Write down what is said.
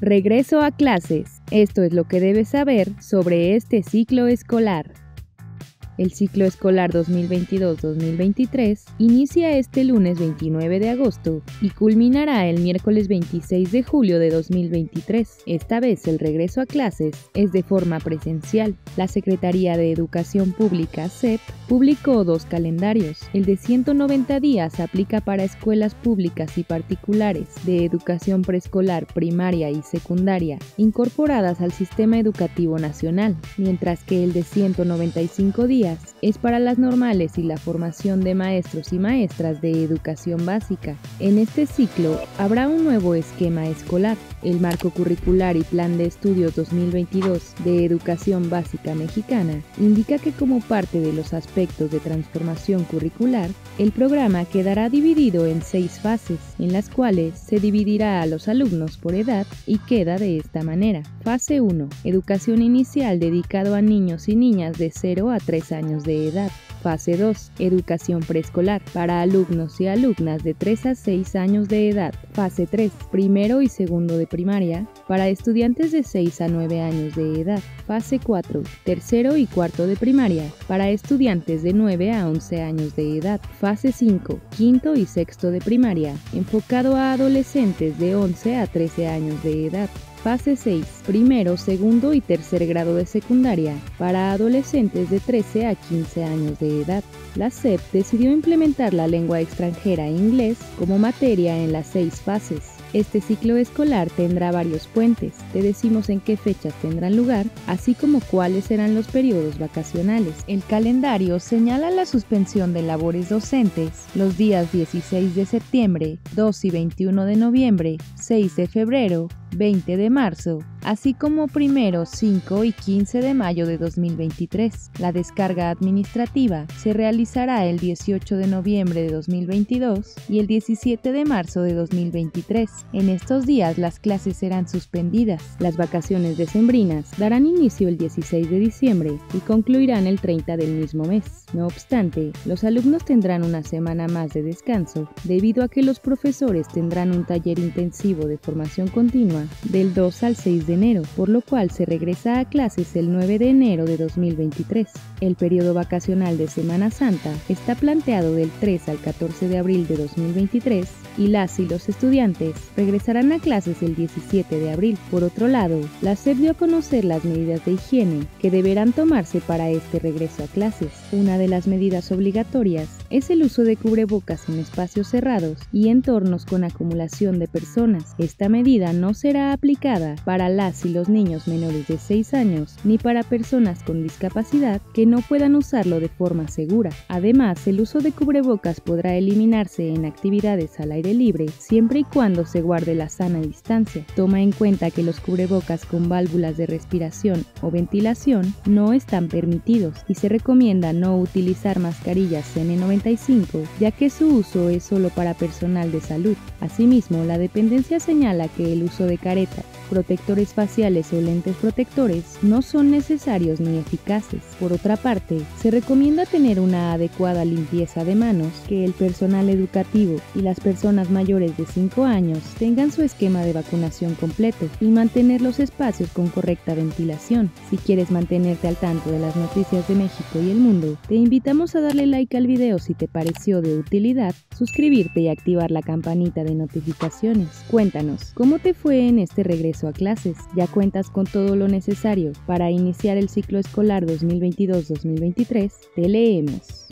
Regreso a clases. Esto es lo que debes saber sobre este ciclo escolar. El ciclo escolar 2022-2023 inicia este lunes 29 de agosto y culminará el miércoles 26 de julio de 2023. Esta vez el regreso a clases es de forma presencial. La Secretaría de Educación Pública, SEP, publicó dos calendarios. El de 190 días aplica para escuelas públicas y particulares de educación preescolar, primaria y secundaria incorporadas al sistema educativo nacional, mientras que el de 195 días es para las normales y la formación de maestros y maestras de educación básica. En este ciclo habrá un nuevo esquema escolar. El marco curricular y plan de estudios 2022 de educación básica mexicana indica que como parte de los aspectos de transformación curricular, el programa quedará dividido en seis fases, en las cuales se dividirá a los alumnos por edad y queda de esta manera. Fase 1. Educación inicial dedicado a niños y niñas de 0 a 3 años de edad. Fase 2. Educación preescolar para alumnos y alumnas de 3 a 6 años de edad. Fase 3. Primero y segundo de primaria para estudiantes de 6 a 9 años de edad. Fase 4. Tercero y cuarto de primaria para estudiantes de 9 a 11 años de edad. Fase 5. Quinto y sexto de primaria enfocado a adolescentes de 11 a 13 años de edad. Fase 6. Primero, segundo y tercer grado de secundaria para adolescentes de 13 a 15 años de edad. La SEP decidió implementar la lengua extranjera inglés como materia en las seis fases. Este ciclo escolar tendrá varios puentes, te decimos en qué fechas tendrán lugar, así como cuáles serán los periodos vacacionales. El calendario señala la suspensión de labores docentes los días 16 de septiembre, 2 y 21 de noviembre, 6 de febrero, 20 de marzo, así como primero 5 y 15 de mayo de 2023. La descarga administrativa se realizará el 18 de noviembre de 2022 y el 17 de marzo de 2023. En estos días las clases serán suspendidas. Las vacaciones decembrinas darán inicio el 16 de diciembre y concluirán el 30 del mismo mes. No obstante, los alumnos tendrán una semana más de descanso debido a que los profesores tendrán un taller intensivo de formación continua del 2 al 6 de enero, por lo cual se regresa a clases el 9 de enero de 2023. El periodo vacacional de Semana Santa está planteado del 3 al 14 de abril de 2023 y las y los estudiantes regresarán a clases el 17 de abril. Por otro lado, la SEP dio a conocer las medidas de higiene que deberán tomarse para este regreso a clases. Una de las medidas obligatorias es el uso de cubrebocas en espacios cerrados y entornos con acumulación de personas. Esta medida no será aplicada para las y los niños menores de 6 años ni para personas con discapacidad que no puedan usarlo de forma segura. Además, el uso de cubrebocas podrá eliminarse en actividades al aire libre siempre y cuando se guarde la sana distancia. Toma en cuenta que los cubrebocas con válvulas de respiración o ventilación no están permitidos y se recomienda no utilizar mascarillas N95 ya que su uso es solo para personal de salud. Asimismo, la dependencia señala que el uso de caretas protectores faciales o lentes protectores no son necesarios ni eficaces. Por otra parte, se recomienda tener una adecuada limpieza de manos, que el personal educativo y las mayores de 5 años tengan su esquema de vacunación completo y mantener los espacios con correcta ventilación. Si quieres mantenerte al tanto de las noticias de México y el mundo, te invitamos a darle like al video si te pareció de utilidad, suscribirte y activar la campanita de notificaciones. Cuéntanos, ¿cómo te fue en este regreso? a clases. Ya cuentas con todo lo necesario para iniciar el ciclo escolar 2022-2023. Te leemos.